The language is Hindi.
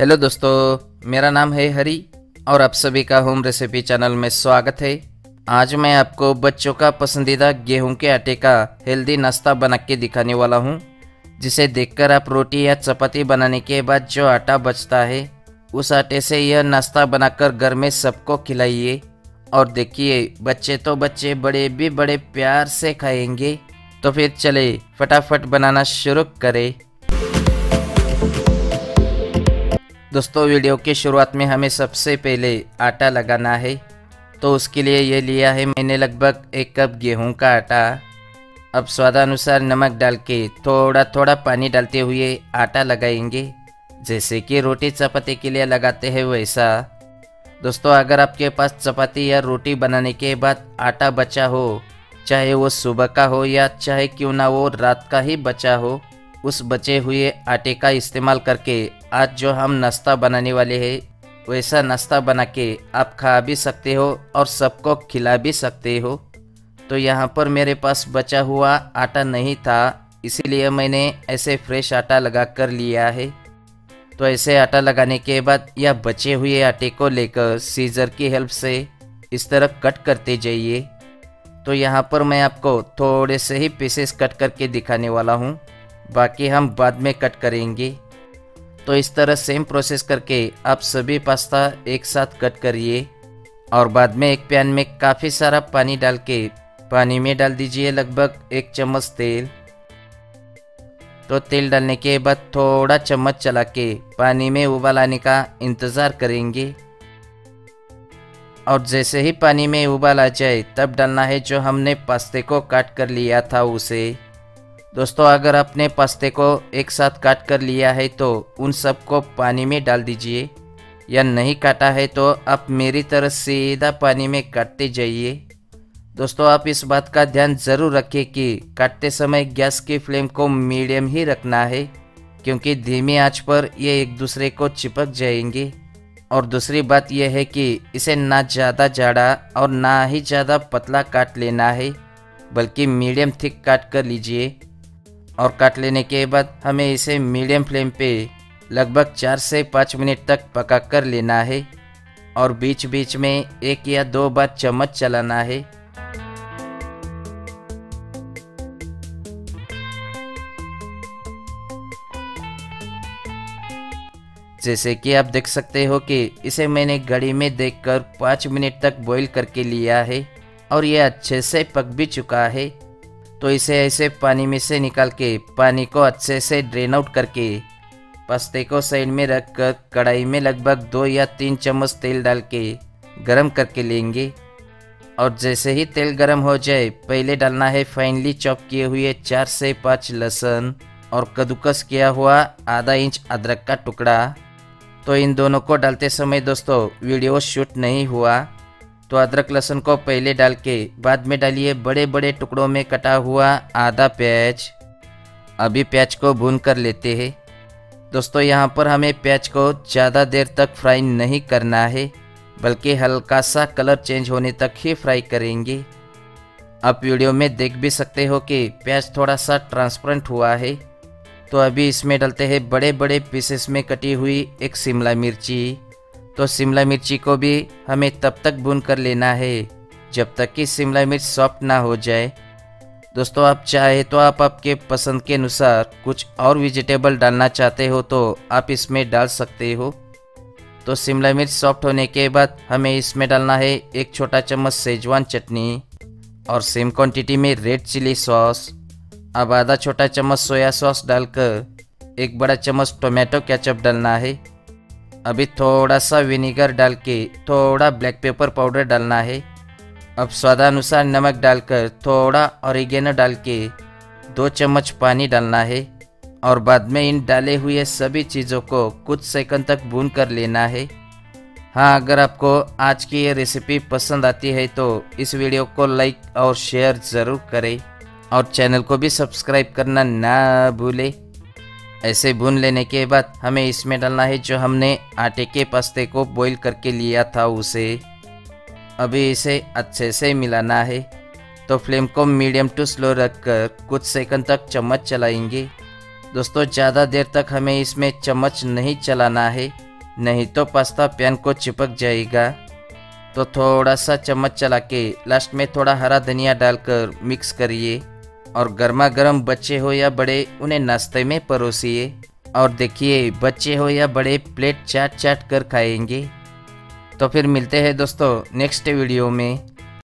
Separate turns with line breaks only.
हेलो दोस्तों, मेरा नाम है हरी और आप सभी का होम रेसिपी चैनल में स्वागत है। आज मैं आपको बच्चों का पसंदीदा गेहूँ के आटे का हेल्दी नाश्ता बना के दिखाने वाला हूँ, जिसे देखकर आप रोटी या चपाती बनाने के बाद जो आटा बचता है, उस आटे से यह नाश्ता बनाकर घर में सबको खिलाइए। और देखिए, बच्चे तो बच्चे बड़े भी बड़े प्यार से खाएँगे। तो फिर चले फटाफट बनाना शुरू करें। दोस्तों, वीडियो की शुरुआत में हमें सबसे पहले आटा लगाना है। तो उसके लिए ये लिया है मैंने लगभग एक कप गेहूँ का आटा। अब स्वादानुसार नमक डाल के थोड़ा थोड़ा पानी डालते हुए आटा लगाएँगे। जैसे कि रोटी चपाती के लिए लगाते हैं वैसा। दोस्तों, अगर आपके पास चपाती या रोटी बनाने के बाद आटा बचा हो, चाहे वो सुबह का हो या चाहे क्यों ना वो रात का ही बचा हो उस बचे हुए आटे का इस्तेमाल करके आज जो हम नाश्ता बनाने वाले हैं, वैसा नाश्ता बना के आप खा भी सकते हो और सबको खिला भी सकते हो। तो यहाँ पर मेरे पास बचा हुआ आटा नहीं था, इसीलिए मैंने ऐसे फ्रेश आटा लगा कर लिया है। तो ऐसे आटा लगाने के बाद या बचे हुए आटे को लेकर सीजर की हेल्प से इस तरह कट करते जाइए। तो यहाँ पर मैं आपको थोड़े से ही पीसेस कट करके दिखाने वाला हूँ। बाकी हम बाद में कट करेंगे। तो इस तरह सेम प्रोसेस करके आप सभी पास्ता एक साथ कट करिए और बाद में एक पैन में काफ़ी सारा पानी डाल के पानी में डाल दीजिए लगभग एक चम्मच तेल। तो तेल डालने के बाद थोड़ा चम्मच चला के पानी में उबाल आने का इंतज़ार करेंगे। और जैसे ही पानी में उबाल आ जाए तब डालना है जो हमने पास्ते को काट कर लिया था उसे। दोस्तों, अगर आपने पास्ते को एक साथ काट कर लिया है तो उन सबको पानी में डाल दीजिए। या नहीं काटा है तो आप मेरी तरह सीधा पानी में काटते जाइए। दोस्तों, आप इस बात का ध्यान ज़रूर रखें कि काटते समय गैस की फ्लेम को मीडियम ही रखना है, क्योंकि धीमी आँच पर ये एक दूसरे को चिपक जाएँगे। और दूसरी बात यह है कि इसे ना ज़्यादा जाड़ा और ना ही ज़्यादा पतला काट लेना है, बल्कि मीडियम थिक काट कर लीजिए। और काट लेने के बाद हमें इसे मीडियम फ्लेम पे लगभग चार से पाँच मिनट तक पका कर लेना है और बीच बीच में एक या दो बार चम्मच चलाना है। जैसे कि आप देख सकते हो कि इसे मैंने घड़ी में देखकर पाँच मिनट तक बॉईल करके लिया है और यह अच्छे से पक भी चुका है। तो इसे ऐसे पानी में से निकाल के, पानी को अच्छे से ड्रेन आउट करके, पस्ते को साइड में रख कर, कढ़ाई में लगभग दो या तीन चम्मच तेल डाल के गरम करके लेंगे। और जैसे ही तेल गर्म हो जाए, पहले डालना है फाइनली चॉप किए हुए चार से पाँच लहसुन और कद्दूकस किया हुआ आधा इंच अदरक का टुकड़ा। तो इन दोनों को डालते समय दोस्तों, वीडियो शूट नहीं हुआ। तो अदरक लहसुन को पहले डाल के बाद में डालिए बड़े बड़े टुकड़ों में कटा हुआ आधा प्याज। अभी प्याज को भून कर लेते हैं। दोस्तों, यहाँ पर हमें प्याज को ज़्यादा देर तक फ्राई नहीं करना है, बल्कि हल्का सा कलर चेंज होने तक ही फ्राई करेंगे। आप वीडियो में देख भी सकते हो कि प्याज थोड़ा सा ट्रांसपेरेंट हुआ है। तो अभी इसमें डालते हैं बड़े बड़े पीसेस में कटी हुई एक शिमला मिर्ची। तो शिमला मिर्ची को भी हमें तब तक भून कर लेना है, जब तक कि शिमला मिर्च सॉफ्ट ना हो जाए। दोस्तों, आप चाहे तो आप आपके पसंद के अनुसार कुछ और वेजिटेबल डालना चाहते हो तो आप इसमें डाल सकते हो। तो शिमला मिर्च सॉफ्ट होने के बाद हमें इसमें डालना है एक छोटा चम्मच सेजवान चटनी और सेम क्वांटिटी में रेड चिली सॉस अब आधा छोटा चम्मच सोया सॉस डालकर एक बड़ा चम्मच टोमेटो केचप डालना है। अभी थोड़ा सा विनीगर डाल के थोड़ा ब्लैक पेपर पाउडर डालना है। अब स्वादानुसार नमक डालकर थोड़ा ऑरिगेनो डाल के दो चम्मच पानी डालना है और बाद में इन डाले हुए सभी चीज़ों को कुछ सेकंड तक भून कर लेना है। हाँ अगर आपको आज की ये रेसिपी पसंद आती है तो इस वीडियो को लाइक और शेयर ज़रूर करें और चैनल को भी सब्सक्राइब करना ना भूलें। ऐसे भून लेने के बाद हमें इसमें डालना है जो हमने आटे के पस्ते को बॉईल करके लिया था उसे। अभी इसे अच्छे से मिलाना है। तो फ्लेम को मीडियम टू स्लो रखकर कुछ सेकंड तक चम्मच चलाएँगे। दोस्तों, ज़्यादा देर तक हमें इसमें चम्मच नहीं चलाना है, नहीं तो पास्ता पैन को चिपक जाएगा। तो थोड़ा सा चम्मच चला के लास्ट में थोड़ा हरा धनिया डालकर मिक्स करिए। और गर्मा गर्म बच्चे हो या बड़े, उन्हें नाश्ते में परोसिए। और देखिए, बच्चे हो या बड़े, प्लेट चाट चाट कर खाएँगे। तो फिर मिलते हैं दोस्तों नेक्स्ट वीडियो में।